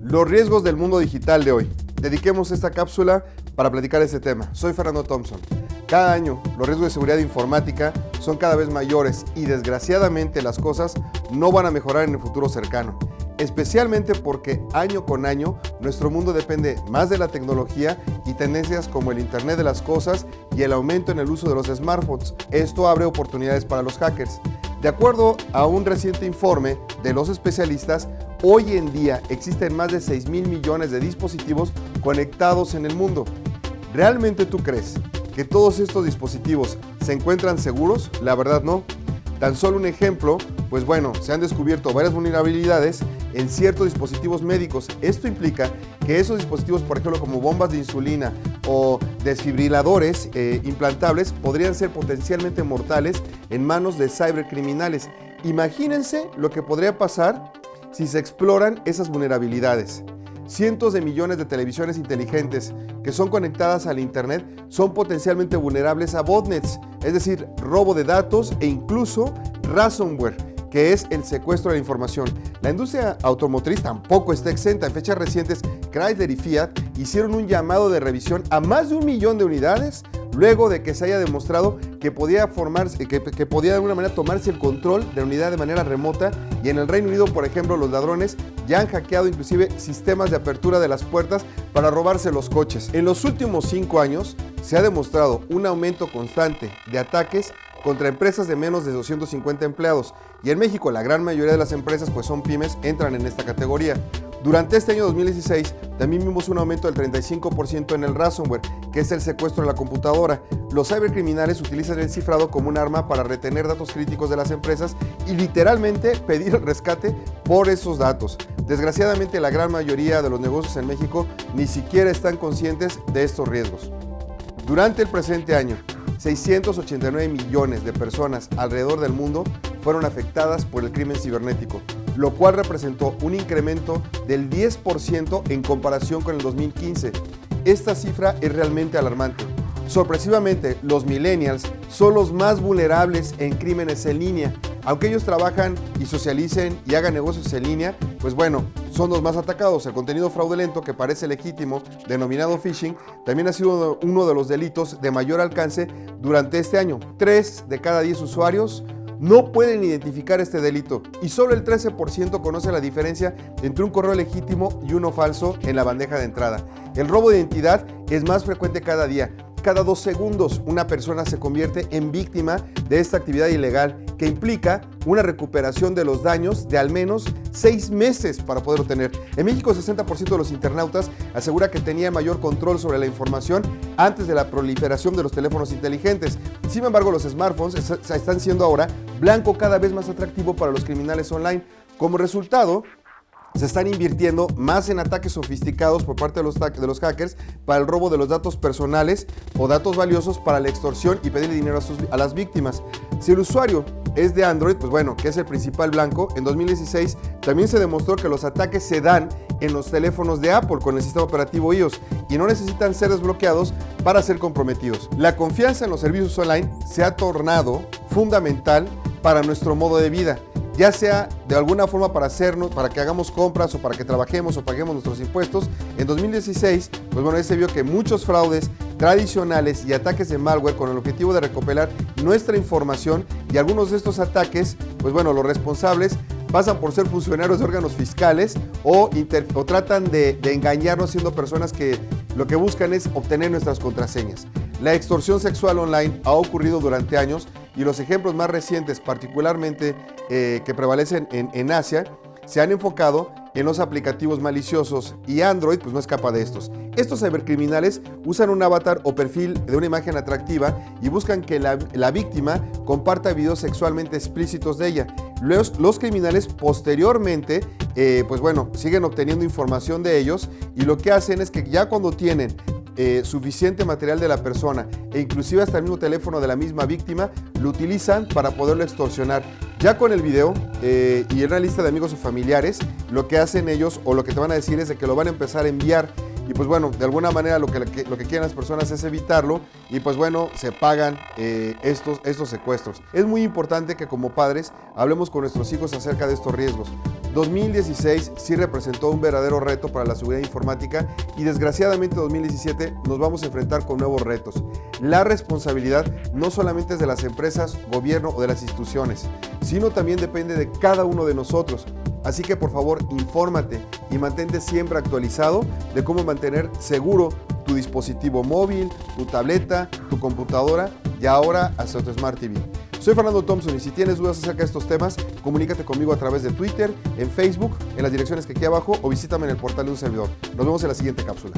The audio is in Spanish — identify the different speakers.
Speaker 1: Los riesgos del mundo digital de hoy. Dediquemos esta cápsula para platicar este tema. Soy Fernando Thompson. Cada año los riesgos de seguridad informática son cada vez mayores y desgraciadamente las cosas no van a mejorar en el futuro cercano. Especialmente porque año con año nuestro mundo depende más de la tecnología y tendencias como el Internet de las Cosas y el aumento en el uso de los smartphones. Esto abre oportunidades para los hackers. De acuerdo a un reciente informe de los especialistas, hoy en día existen más de 6 mil millones de dispositivos conectados en el mundo. ¿Realmente tú crees que todos estos dispositivos se encuentran seguros? La verdad no. Tan solo un ejemplo, pues bueno, se han descubierto varias vulnerabilidades en ciertos dispositivos médicos. Esto implica que esos dispositivos, por ejemplo, como bombas de insulina o desfibriladores eh, implantables, podrían ser potencialmente mortales en manos de cibercriminales. Imagínense lo que podría pasar si se exploran esas vulnerabilidades. Cientos de millones de televisiones inteligentes que son conectadas al Internet son potencialmente vulnerables a botnets, es decir, robo de datos e incluso ransomware que es el secuestro de la información. La industria automotriz tampoco está exenta. En fechas recientes, Chrysler y Fiat hicieron un llamado de revisión a más de un millón de unidades luego de que se haya demostrado que podía formarse, que, que, podía de alguna manera tomarse el control de la unidad de manera remota y en el Reino Unido, por ejemplo, los ladrones ya han hackeado inclusive sistemas de apertura de las puertas para robarse los coches. En los últimos cinco años se ha demostrado un aumento constante de ataques contra empresas de menos de 250 empleados. Y en México la gran mayoría de las empresas, pues son pymes, entran en esta categoría. Durante este año 2016 también vimos un aumento del 35% en el ransomware, que es el secuestro de la computadora. Los cibercriminales utilizan el cifrado como un arma para retener datos críticos de las empresas y literalmente pedir el rescate por esos datos. Desgraciadamente la gran mayoría de los negocios en México ni siquiera están conscientes de estos riesgos. Durante el presente año, 689 millones de personas alrededor del mundo fueron afectadas por el crimen cibernético, lo cual representó un incremento del 10% en comparación con el 2015. Esta cifra es realmente alarmante. Sorpresivamente, los millennials son los más vulnerables en crímenes en línea. Aunque ellos trabajan y socialicen y hagan negocios en línea, pues bueno, son los más atacados. El contenido fraudulento que parece legítimo, denominado phishing, también ha sido uno de los delitos de mayor alcance durante este año. Tres de cada diez usuarios no pueden identificar este delito y solo el 13% conoce la diferencia entre un correo legítimo y uno falso en la bandeja de entrada. El robo de identidad es más frecuente cada día. Cada dos segundos una persona se convierte en víctima de esta actividad ilegal que implica una recuperación de los daños de al menos seis meses para poder obtener. En México, 60% de los internautas asegura que tenía mayor control sobre la información antes de la proliferación de los teléfonos inteligentes. Sin embargo, los smartphones están siendo ahora blanco cada vez más atractivo para los criminales online. Como resultado, se están invirtiendo más en ataques sofisticados por parte de los, de los, hackers para el robo de los datos personales o datos valiosos para la extorsión y pedirle dinero a, a las víctimas. Si el usuario es de Android, pues bueno, que es el principal blanco, en 2016 también se demostró que los ataques se dan en los teléfonos de Apple con el sistema operativo iOS y no necesitan ser desbloqueados para ser comprometidos. La confianza en los servicios online se ha tornado fundamental para nuestro modo de vida ya sea de alguna forma para hacernos, para que hagamos compras o para que trabajemos o paguemos nuestros impuestos. En 2016, pues bueno, se vio que muchos fraudes tradicionales y ataques de malware con el objetivo de recopilar nuestra información y algunos de estos ataques, pues bueno, los responsables pasan por ser funcionarios de órganos fiscales o, tratan de, de engañarnos siendo personas que lo que buscan es obtener nuestras contraseñas. La extorsión sexual online ha ocurrido durante años y los ejemplos más recientes, particularmente eh, que prevalecen en, Asia, se han enfocado en los aplicativos maliciosos y Android pues no escapa de estos. Estos cibercriminales usan un avatar o perfil de una imagen atractiva y buscan que la, víctima comparta videos sexualmente explícitos de ella. Los, los criminales posteriormente eh, pues bueno, siguen obteniendo información de ellos y lo que hacen es que ya cuando tienen eh, suficiente material de la persona e inclusive hasta el mismo teléfono de la misma víctima, lo utilizan para poderlo extorsionar. Ya con el video eh, y en una lista de amigos o familiares, lo que hacen ellos o lo que te van a decir es de que lo van a empezar a enviar y pues bueno, de alguna manera lo que, lo que quieren las personas es evitarlo y pues bueno, se pagan eh, estos, estos secuestros. Es muy importante que como padres hablemos con nuestros hijos acerca de estos riesgos. 2016 sí representó un verdadero reto para la seguridad informática y desgraciadamente 2017 nos vamos a enfrentar con nuevos retos. La responsabilidad no solamente es de las empresas, gobierno o de las instituciones, sino también depende de cada uno de nosotros. Así que por favor infórmate y mantente siempre actualizado de cómo mantener seguro tu dispositivo móvil, tu tableta, tu computadora y ahora hasta tu Smart TV. Soy Fernando Thompson y si tienes dudas acerca de estos temas, comunícate conmigo a través de Twitter, en Facebook, en las direcciones que aquí abajo o visítame en el portal de un servidor. Nos vemos en la siguiente cápsula.